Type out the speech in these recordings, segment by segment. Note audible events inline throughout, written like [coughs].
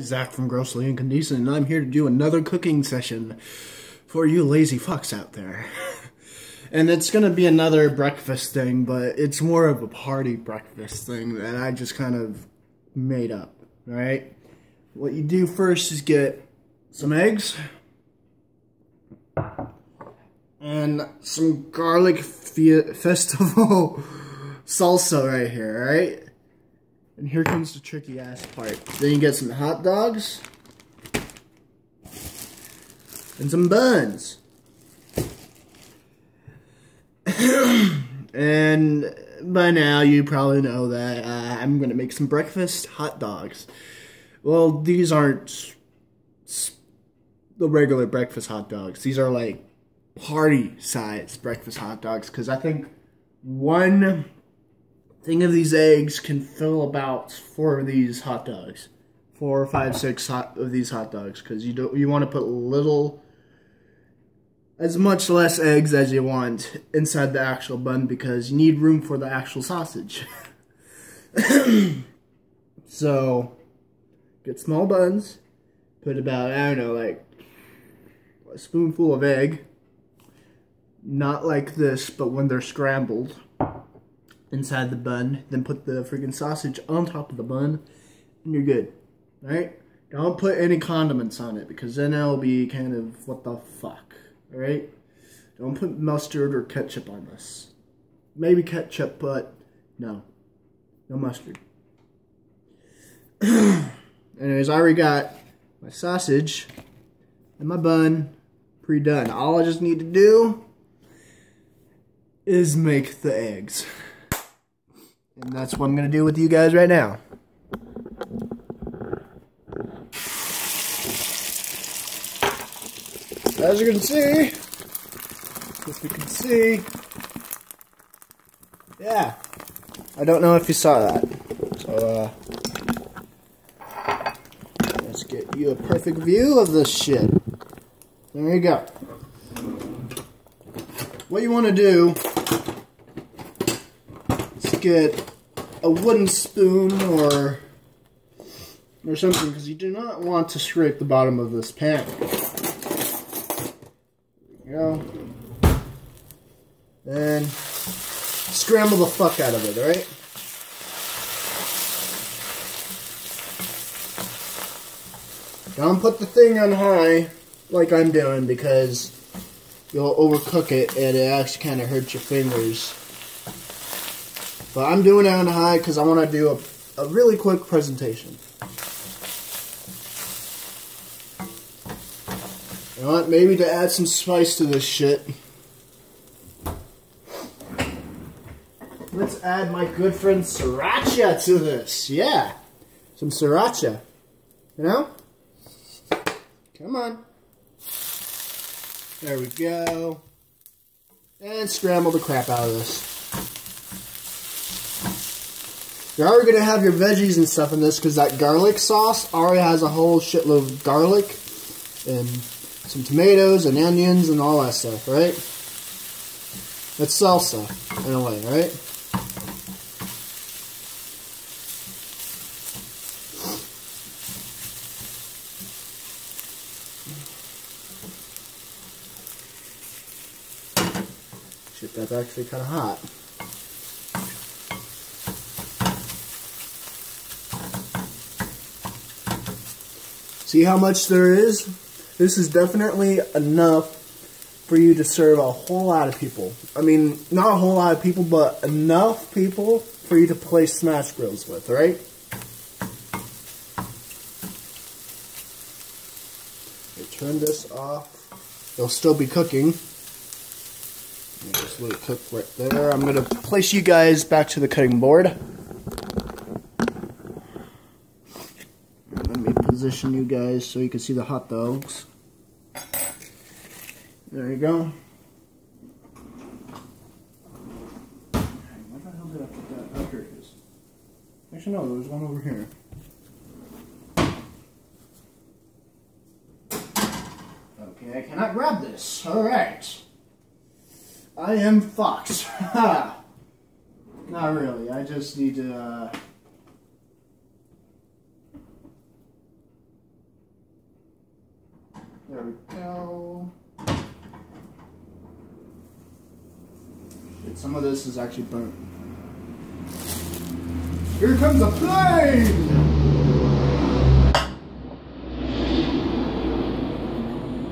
Zach from Grossly Incandescent, and I'm here to do another cooking session for you lazy fucks out there. [laughs] and it's gonna be another breakfast thing, but it's more of a party breakfast thing that I just kind of made up, right? What you do first is get some eggs and some garlic festival [laughs] salsa right here, right? And here comes the tricky ass part. Then you get some hot dogs. And some buns. [coughs] and by now you probably know that uh, I'm going to make some breakfast hot dogs. Well, these aren't the regular breakfast hot dogs. These are like party size breakfast hot dogs because I think one thing of these eggs can fill about four of these hot dogs. Four, five, six hot of these hot dogs because you don't you want to put little as much less eggs as you want inside the actual bun because you need room for the actual sausage. [coughs] so get small buns, put about I don't know like a spoonful of egg. Not like this, but when they're scrambled inside the bun. Then put the freaking sausage on top of the bun, and you're good. Right? Don't put any condiments on it because then it'll be kind of what the fuck. Alright? Don't put mustard or ketchup on this. Maybe ketchup, but no. No mustard. [clears throat] Anyways, I already got my sausage and my bun pre-done. All I just need to do is make the eggs. [laughs] And that's what I'm going to do with you guys right now. As you can see, if you can see, yeah, I don't know if you saw that. So, uh, let's get you a perfect view of this shit. There you go. What you want to do get a wooden spoon or or something because you do not want to scrape the bottom of this pan. There you go. Then scramble the fuck out of it, alright? Don't put the thing on high like I'm doing because you'll overcook it and it actually kind of hurts your fingers. But I'm doing it on high because I want to do a, a really quick presentation. You know what? Maybe to add some spice to this shit. Let's add my good friend Sriracha to this. Yeah. Some Sriracha. You know? Come on. There we go. And scramble the crap out of this. You're already going to have your veggies and stuff in this because that garlic sauce already has a whole shitload of garlic and some tomatoes and onions and all that stuff, right? It's salsa in a way, right? Shit, that's actually kind of hot. See how much there is? This is definitely enough for you to serve a whole lot of people. I mean, not a whole lot of people, but enough people for you to play Smash Bros with, right? turn this off. It'll still be cooking. Just let it cook right there. I'm going to place you guys back to the cutting board. Position you guys so you can see the hot dogs. There you go. The hell did I put that? Oh, here it is. Actually, no, there was one over here. Okay, I cannot grab this. Alright. I am fucked. [laughs] Not really. I just need to... Uh, There we go. Some of this is actually burnt. Here comes a plane!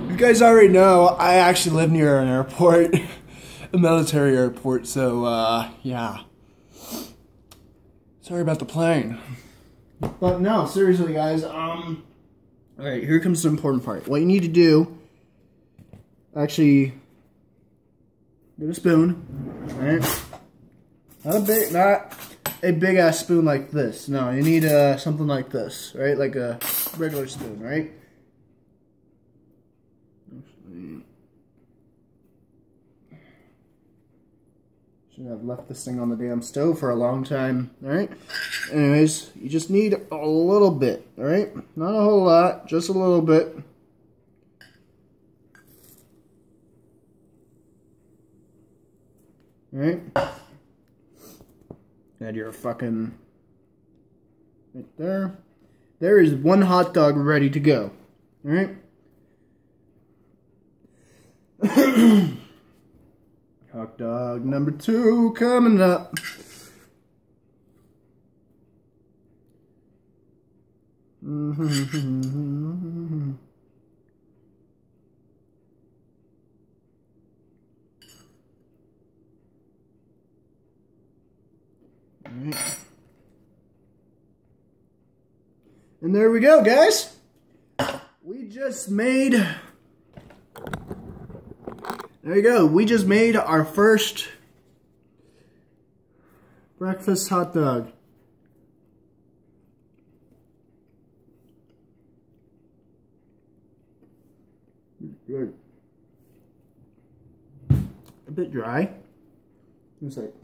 You guys already know I actually live near an airport, [laughs] a military airport, so uh, yeah. Sorry about the plane. But no, seriously guys, um Alright, here comes the important part. What you need to do actually get a spoon. Alright. Not a big not a big ass spoon like this. No, you need uh something like this, right? Like a regular spoon, right? Should have left this thing on the damn stove for a long time, alright? Anyways, you just need a little bit, alright? Not a whole lot, just a little bit. Alright? Add your fucking... Right there. There is one hot dog ready to go. Alright? [clears throat] Hot dog number two coming up. And there we go, guys. We just made there you go. We just made our first breakfast hot dog. Good. A bit dry. It's like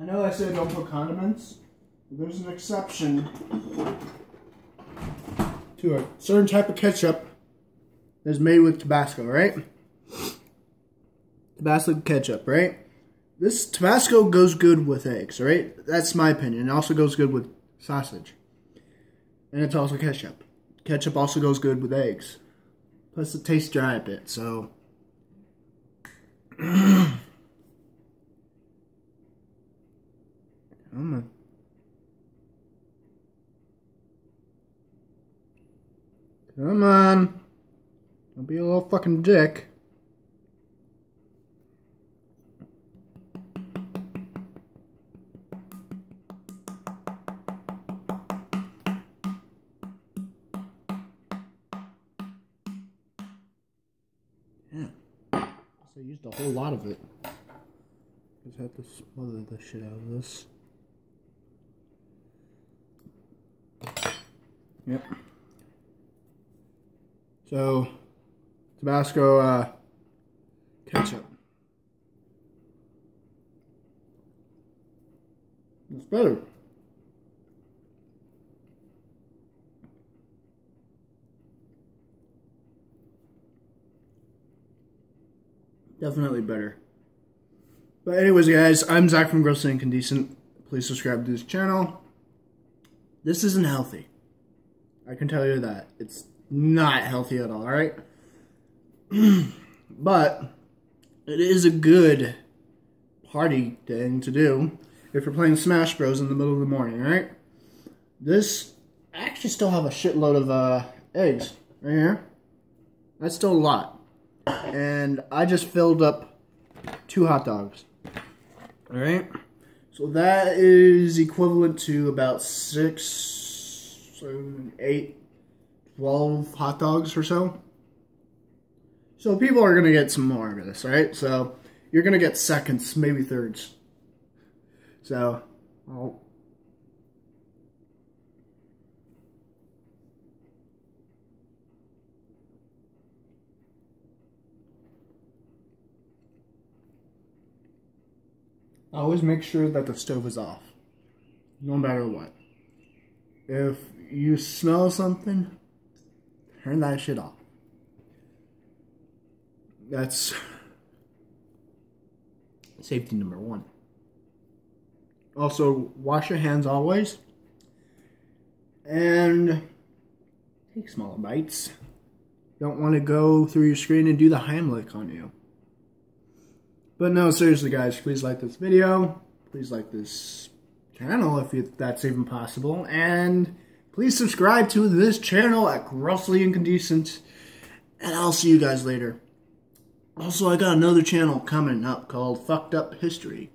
I know I said don't put condiments, but there's an exception to a certain type of ketchup is made with Tabasco, right? Tabasco ketchup, right? This Tabasco goes good with eggs, right? That's my opinion. It also goes good with sausage. And it's also ketchup. Ketchup also goes good with eggs. Plus it tastes dry a bit, so... [clears throat] On. Come on. Don't be a little fucking dick. Yeah. I used a whole lot of it. Just have to smother the shit out of this. Yep. So Tabasco uh, ketchup. It's better. Definitely better. But anyways, guys, I'm Zach from Grossly Incandescent. Please subscribe to this channel. This isn't healthy. I can tell you that. It's not healthy at all, alright? [clears throat] but it is a good party thing to do if you're playing Smash Bros in the middle of the morning, right? This I actually still have a shitload of uh, eggs right here. That's still a lot. And I just filled up two hot dogs. Alright? So that is equivalent to about six, seven, eight, twelve hot dogs or so. So people are going to get some more of this, right? So you're going to get seconds, maybe thirds. So, I'll... Always make sure that the stove is off, no matter what. If you smell something, turn that shit off. That's safety number one. Also, wash your hands always. And take smaller bites. Don't want to go through your screen and do the Heimlich on you. But no, seriously, guys, please like this video. Please like this channel if that's even possible. And please subscribe to this channel at Grossly Incandescent. And I'll see you guys later. Also, I got another channel coming up called Fucked Up History,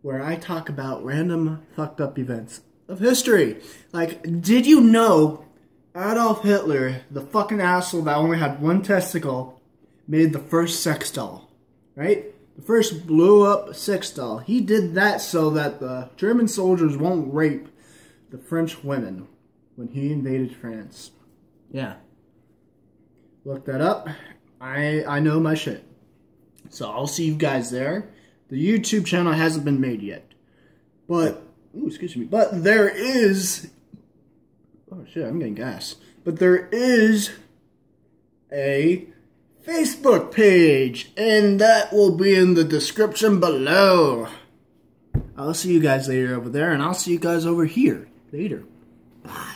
where I talk about random fucked up events of history. Like, did you know Adolf Hitler, the fucking asshole that only had one testicle, made the first sex doll? Right? The first blew up sex doll. He did that so that the German soldiers won't rape the French women when he invaded France. Yeah. Look that up. I I know my shit. So I'll see you guys there. The YouTube channel hasn't been made yet. But ooh, excuse me. But there is Oh shit, I'm getting gas. But there is a Facebook page, and that will be in the description below. I'll see you guys later over there, and I'll see you guys over here later. Bye.